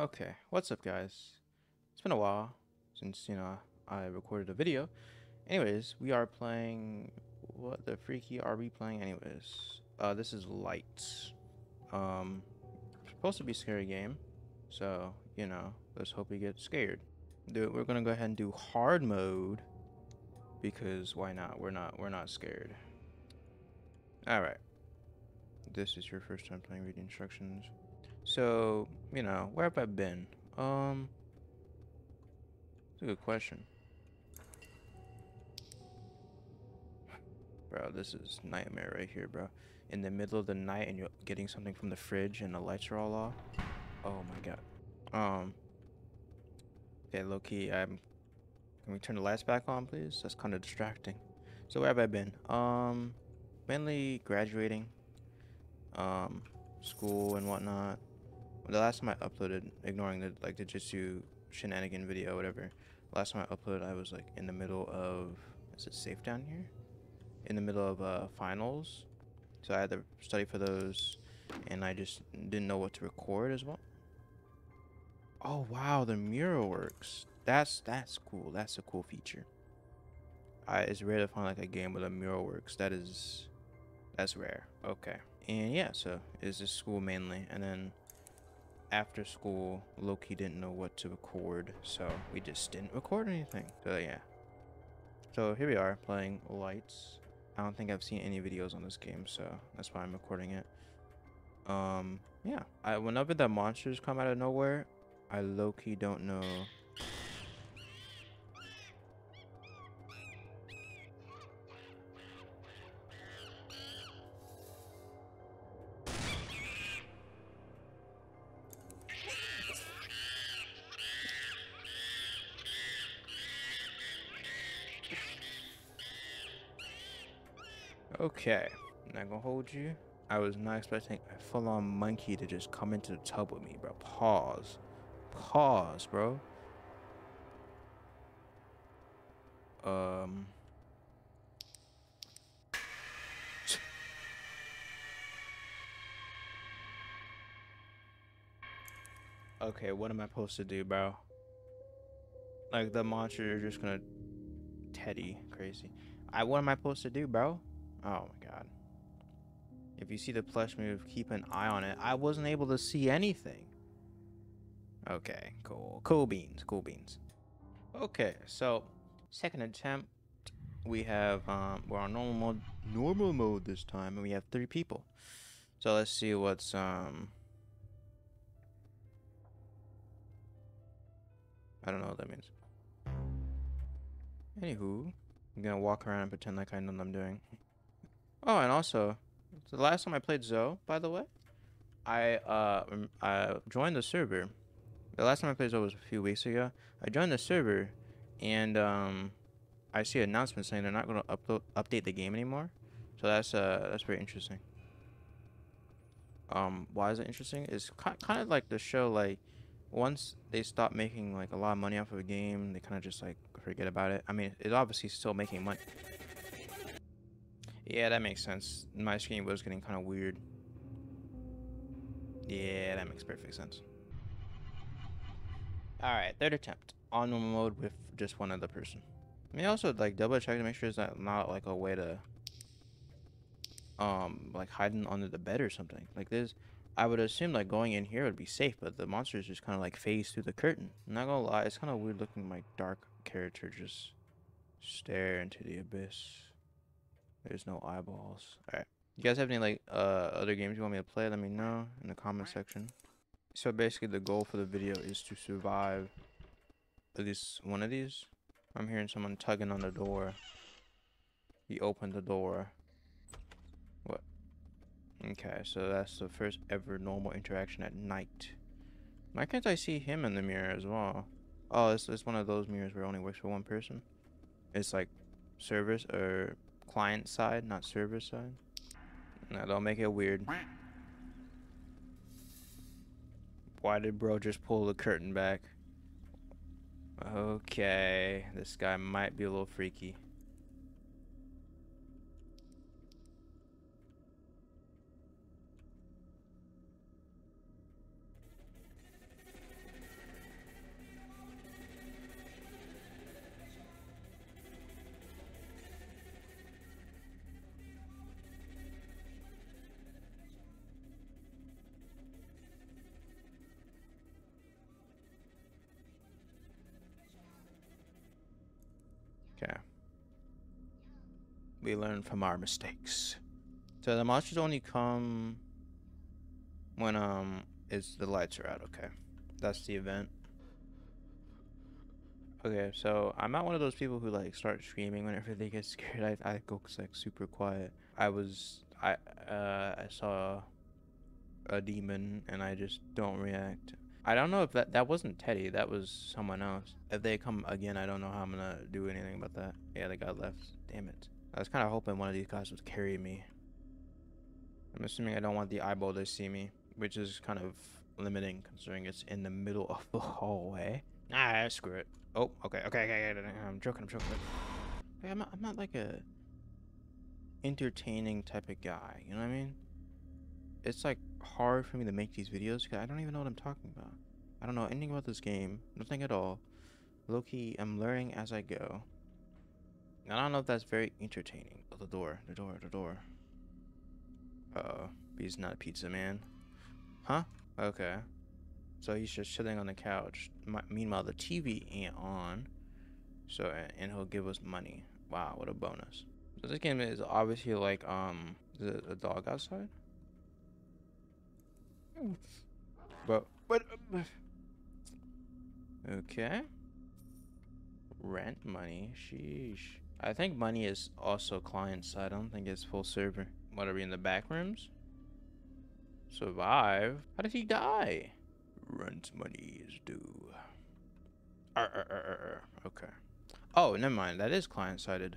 Okay, what's up guys? It's been a while since, you know, I recorded a video. Anyways, we are playing... What the freaky are we playing anyways? Uh, this is Lights. Um, supposed to be a scary game. So, you know, let's hope we get scared. Dude, we're gonna go ahead and do hard mode. Because why not? We're not, we're not scared. Alright. This is your first time playing read instructions. So, you know, where have I been? Um, it's a good question. Bro, this is nightmare right here, bro. In the middle of the night and you're getting something from the fridge and the lights are all off. Oh my god. Um. Okay, low key, I'm. Can we turn the lights back on, please? That's kind of distracting. So where have I been? Um, mainly graduating. Um, school and whatnot the last time I uploaded, ignoring the like the Jitsu shenanigan video, whatever. Last time I uploaded, I was like in the middle of is it safe down here? In the middle of uh, finals, so I had to study for those, and I just didn't know what to record as well. Oh wow, the mural works. That's that's cool. That's a cool feature. I, it's rare to find like a game with a mural works. That is, that's rare. Okay, and yeah, so it's just school mainly, and then after school, Loki didn't know what to record, so we just didn't record anything. So yeah. So here we are playing Lights. I don't think I've seen any videos on this game, so that's why I'm recording it. Um, yeah. I whenever the monsters come out of nowhere, I low-key don't know Okay, I'm not gonna hold you. I was not expecting a full-on monkey to just come into the tub with me, bro. Pause. Pause, bro. Um... okay, what am I supposed to do, bro? Like, the monster are just gonna... Teddy, crazy. I, what am I supposed to do, bro? Oh my god. If you see the plush move, keep an eye on it. I wasn't able to see anything. Okay, cool. Cool beans, cool beans. Okay, so second attempt, we have um we're on normal mode normal mode this time and we have three people. So let's see what's um I don't know what that means. Anywho, I'm gonna walk around and pretend like I know what I'm doing. Oh, and also, the last time I played Zoe, by the way, I uh I joined the server. The last time I played Zoe was a few weeks ago. I joined the server, and um, I see an announcement saying they're not going to upload update the game anymore. So that's uh that's very interesting. Um, why is it interesting? It's kind of like the show like once they stop making like a lot of money off of a game, they kind of just like forget about it. I mean, it's obviously still making money. Yeah, that makes sense. My screen was getting kind of weird. Yeah, that makes perfect sense. Alright, third attempt. On normal mode with just one other person. I May also like double check to make sure it's not, not like a way to um like hiding under the bed or something. Like this I would assume like going in here would be safe, but the monsters just kinda like phase through the curtain. I'm not gonna lie, it's kinda weird looking my dark character just stare into the abyss. There's no eyeballs. Alright. You guys have any like uh other games you want me to play? Let me know in the comment section. So basically the goal for the video is to survive at least one of these. I'm hearing someone tugging on the door. He opened the door. What? Okay, so that's the first ever normal interaction at night. Why can't I see him in the mirror as well? Oh, it's, it's one of those mirrors where it only works for one person. It's like service or client side, not server side. No, don't make it weird. Why did bro just pull the curtain back? Okay, this guy might be a little freaky. Okay. We learn from our mistakes. So the monsters only come when um is the lights are out. Okay, that's the event. Okay, so I'm not one of those people who like start screaming whenever they get scared. I I go like super quiet. I was I uh I saw a demon and I just don't react. I don't know if that that wasn't Teddy. That was someone else. If they come again, I don't know how I'm gonna do anything about that. Yeah, they got left. Damn it. I was kind of hoping one of these guys would carry me. I'm assuming I don't want the eyeball to see me, which is kind of limiting considering it's in the middle of the hallway. Ah, screw it. Oh, okay, okay, okay, okay. I'm joking, I'm joking. I'm not, I'm not like a entertaining type of guy, you know what I mean? It's like hard for me to make these videos because I don't even know what I'm talking about. I don't know anything about this game, nothing at all. Low-key, I'm learning as I go. I don't know if that's very entertaining. Oh, the door, the door, the door. Uh-oh, he's not a pizza man. Huh? Okay. So he's just chilling on the couch. M meanwhile, the TV ain't on. So, and he'll give us money. Wow, what a bonus. So this game is obviously like, um, the a dog outside? But, but, um, okay. Rent money, sheesh. I think money is also client side. I don't think it's full server. What are we in the back rooms? Survive? How did he die? Rent money is due. Arr, arr, arr, okay. Oh, never mind. That is client sided.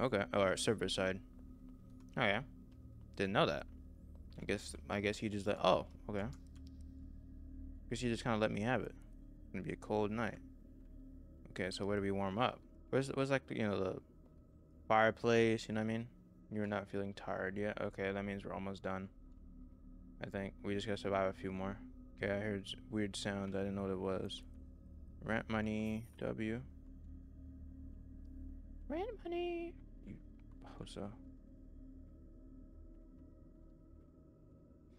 Okay. Or server side. Oh yeah. Didn't know that. I guess I guess he just like oh, okay. Guess he just kinda let me have it. It's gonna be a cold night. Okay, so where do we warm up? Where's where's like the, you know the fireplace, you know what I mean? You're not feeling tired yet? Okay, that means we're almost done. I think. We just gotta survive a few more. Okay, I heard weird sounds. I didn't know what it was. Rent money, W. Rent money! You so.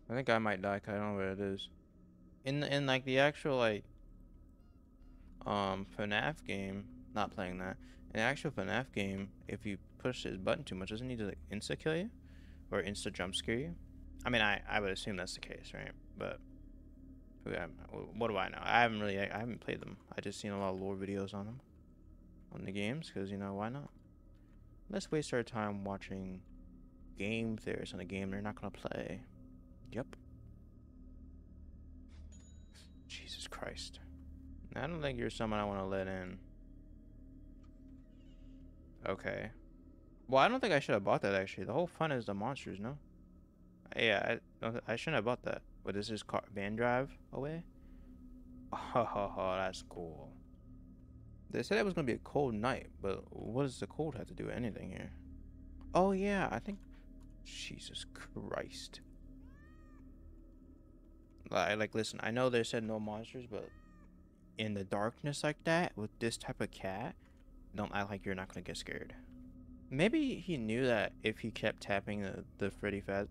I think I might die because I don't know where it is. In, in like the actual like um FNAF game, not playing that. In actual FNAF game, if you push this button too much, doesn't need to like insta kill you? Or insta jump scare you? I mean, I, I would assume that's the case, right? But what do I know? I haven't really, I haven't played them. I just seen a lot of lore videos on them, on the games, because you know why not? Let's waste our time watching game theories on a game they're not gonna play. Yep. Jesus Christ. I don't think you're someone I want to let in. Okay. Well, I don't think I should have bought that actually. The whole fun is the monsters, no? Yeah, I, I shouldn't have bought that. Is this car van drive away? Oh, that's cool. They said it was gonna be a cold night, but what does the cold have to do with anything here? Oh yeah, I think. Jesus Christ. Like, like, listen, I know they said no monsters, but in the darkness like that with this type of cat, don't act like you're not gonna get scared. Maybe he knew that if he kept tapping the the Freddy Faz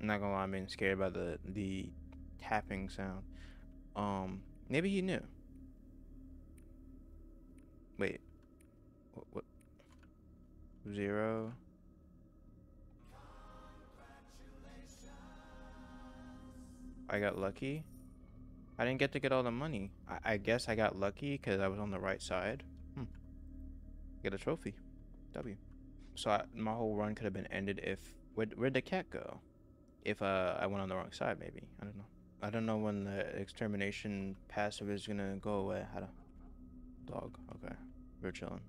I'm not gonna lie, I'm being scared by the the tapping sound. Um, maybe he knew. Wait, what? what? Zero. I got lucky. I didn't get to get all the money. I, I guess I got lucky because I was on the right side. Hmm. Get a trophy. W. So I, my whole run could have been ended if where'd, where'd the cat go? if uh, I went on the wrong side, maybe. I don't know. I don't know when the extermination passive is gonna go away. How to dog? Okay, we're chilling.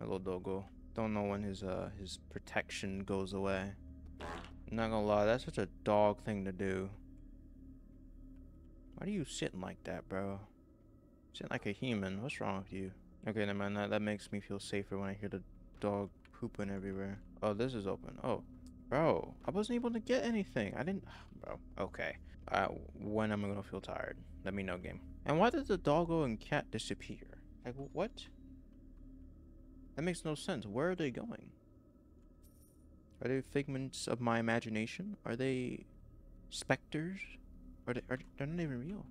Little doggo. Don't know when his uh his protection goes away. I'm not gonna lie, that's such a dog thing to do. Why are you sitting like that, bro? Sitting like a human. What's wrong with you? Okay, never mind. That that makes me feel safer when I hear the dog pooping everywhere. Oh, this is open. Oh, Bro, I wasn't able to get anything. I didn't... Bro, okay. Uh, when am I gonna feel tired? Let me know, game. And why did the doggo and cat disappear? Like, what? That makes no sense. Where are they going? Are they figments of my imagination? Are they specters? Are they? Are, they're not even real.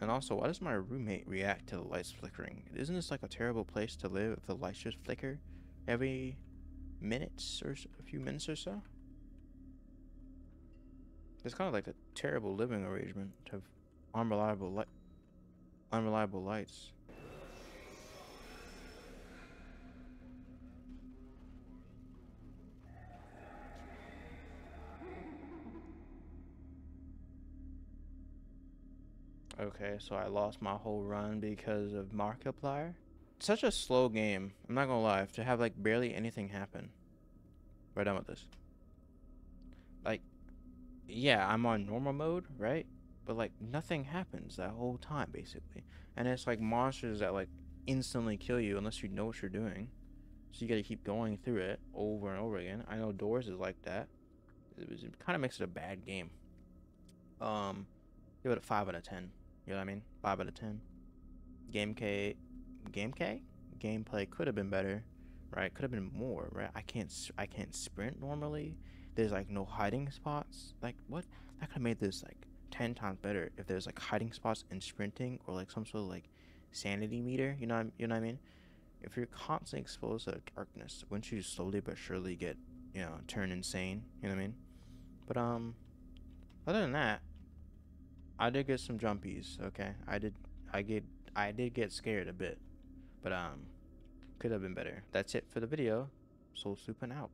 And also, why does my roommate react to the lights flickering? Isn't this like a terrible place to live if the lights just flicker every minutes or a few minutes or so? It's kind of like a terrible living arrangement to have unreliable light, unreliable lights. Okay, so I lost my whole run because of Markiplier. Such a slow game. I'm not gonna lie. To have like barely anything happen. We're done with this. Like, yeah, I'm on normal mode, right? But like nothing happens that whole time basically. And it's like monsters that like instantly kill you unless you know what you're doing. So you gotta keep going through it over and over again. I know Doors is like that. It, was, it kind of makes it a bad game. Um, give it a five out of ten. You know what I mean? 5 out of 10. Game K, Game K, gameplay could have been better, right? Could have been more, right? I can't, I can't sprint normally. There's like no hiding spots. Like what? That could have made this like 10 times better if there's like hiding spots and sprinting or like some sort of like sanity meter. You know, you know what I mean? If you're constantly exposed to darkness, wouldn't you slowly but surely get, you know, turn insane? You know what I mean? But um, other than that, I did get some jumpies. Okay, I did. I get. I did get scared a bit, but um, could have been better. That's it for the video. Soul Supen out.